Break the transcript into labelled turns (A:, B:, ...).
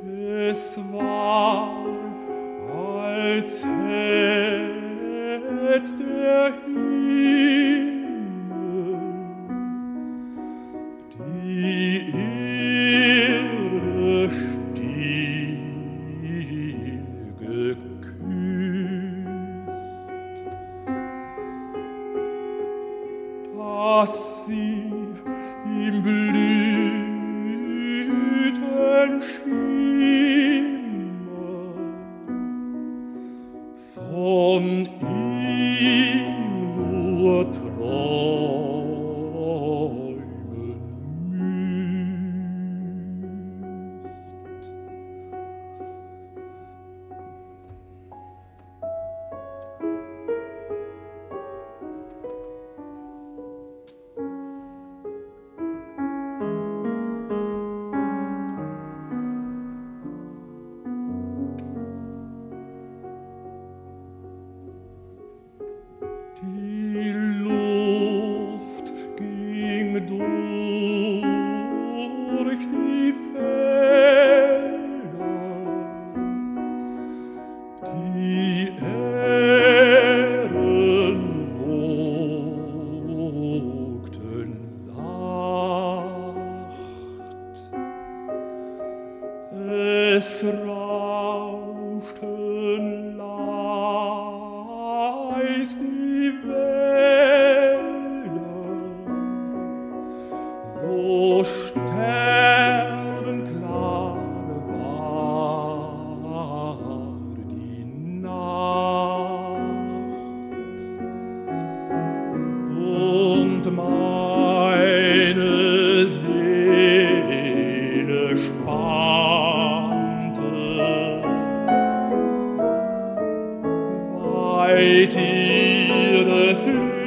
A: Es war, als hätt der Himmel die Erde still geküsst, dass sie im Blüten Nur do meine Seele spannte. Weit ihre Flügel